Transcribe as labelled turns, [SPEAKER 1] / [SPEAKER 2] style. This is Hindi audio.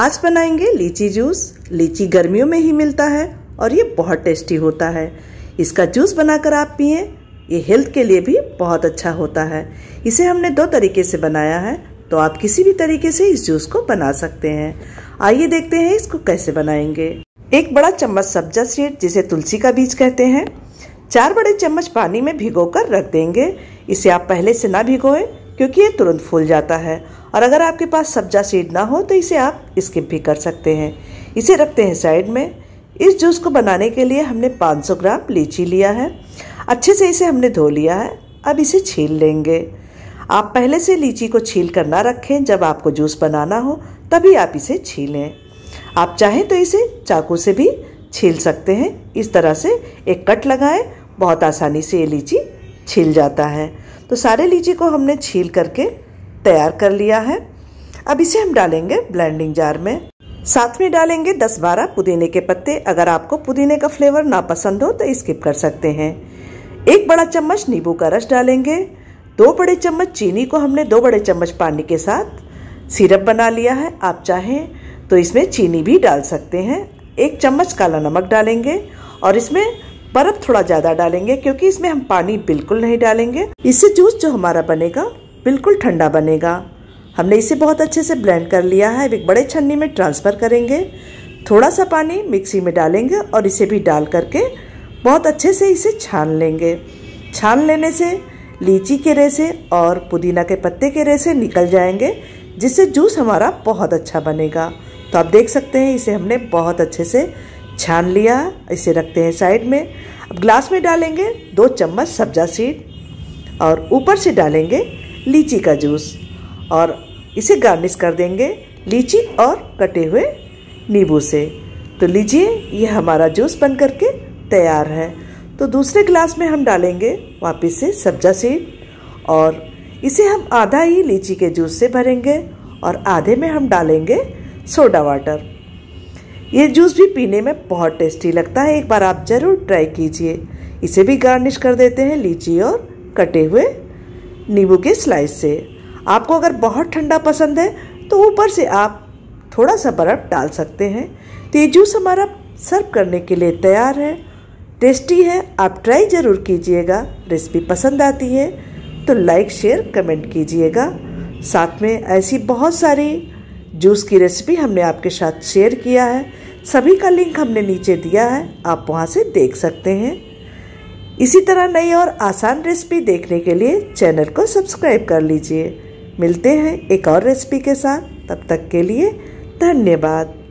[SPEAKER 1] आज बनाएँगे लीची जूस। लीची गर्मियों में ही मिलता है और ये बहुत टेस्टी होता है। इसका जूस बनाकर आप पिए, ये हेल्थ के लिए भी बहुत अच्छा होता है। इसे हमने दो तरीके से बनाया है तो आप किसी भी तरीके से इस जूस को बना सकते हैं। आइए देखते हैं इसको कैसे बनाएँगे। एक बड़ा चम्मच सब्जा सीड, जिसे तुलसी का बीज कहते हैं। चार बड़े चम्मच पानी में भिगोकर रख देंगे। इसे आप पहले से ना भिगोए, क्योंकि ये तुरंत फूल जाता है। और अगर आपके पास सब्जा सीड ना हो तो इसे आप स्किप भी कर सकते हैं। इसे रखते हैं साइड में। इस जूस को बनाने के लिए हमने 500 ग्राम लीची लिया है। अच्छे से इसे हमने धो लिया है। अब इसे छील लेंगे। आप पहले से लीची को छील कर ना रखें। जब आपको जूस बनाना हो, तभी आप इसे छीलें। आप चाहें तो इसे चाकू से भी छील सकते हैं। इस तरह से एक कट लगाएँ। बहुत आसानी से ये लीची छील जाता है। तो सारे लीची को हमने छील करके तैयार कर लिया है। अब इसे हम डालेंगे ब्लेंडिंग जार में। साथ में डालेंगे 10-12 पुदीने के पत्ते। अगर आपको पुदीने का फ्लेवर ना पसंद हो तो स्किप कर सकते हैं। एक बड़ा चम्मच नींबू का रस डालेंगे। दो बड़े चम्मच चीनी को हमने दो बड़े चम्मच पानी के साथ सिरप बना लिया है, आप चाहें तो इसमें चीनी भी डाल सकते हैं। एक चम्मच काला नमक डालेंगे और इसमें बर्फ़ थोड़ा ज़्यादा डालेंगे, क्योंकि इसमें हम पानी बिल्कुल नहीं डालेंगे। इससे जूस जो हमारा बनेगा बिल्कुल ठंडा बनेगा। हमने इसे बहुत अच्छे से ब्लेंड कर लिया है। अब एक बड़े छन्नी में ट्रांसफ़र करेंगे। थोड़ा सा पानी मिक्सी में डालेंगे और इसे भी डाल करके बहुत अच्छे से इसे छान लेंगे। छान लेने से लीची के रेसे और पुदीना के पत्ते के रेसे निकल जाएँगे, जिससे जूस हमारा बहुत अच्छा बनेगा। तो आप देख सकते हैं, इसे हमने बहुत अच्छे से छान लिया। इसे रखते हैं साइड में। अब ग्लास में डालेंगे दो चम्मच सब्जा सीड और ऊपर से डालेंगे लीची का जूस। और इसे गार्निश कर देंगे लीची और कटे हुए नींबू से। तो लीजिए ये हमारा जूस बन करके तैयार है। तो दूसरे गिलास में हम डालेंगे वापस से सब्जा सीड। और इसे हम आधा ही लीची के जूस से भरेंगे और आधे में हम डालेंगे सोडा वाटर। ये जूस भी पीने में बहुत टेस्टी लगता है। एक बार आप ज़रूर ट्राई कीजिए। इसे भी गार्निश कर देते हैं लीची और कटे हुए नींबू के स्लाइस से। आपको अगर बहुत ठंडा पसंद है तो ऊपर से आप थोड़ा सा बर्फ़ डाल सकते हैं। तो ये जूस हमारा सर्व करने के लिए तैयार है। टेस्टी है, आप ट्राई ज़रूर कीजिएगा। रेसिपी पसंद आती है तो लाइक, शेयर, कमेंट कीजिएगा। साथ में ऐसी बहुत सारी जूस की रेसिपी हमने आपके साथ शेयर किया है। सभी का लिंक हमने नीचे दिया है, आप वहाँ से देख सकते हैं। इसी तरह नई और आसान रेसिपी देखने के लिए चैनल को सब्सक्राइब कर लीजिए। मिलते हैं एक और रेसिपी के साथ। तब तक के लिए धन्यवाद।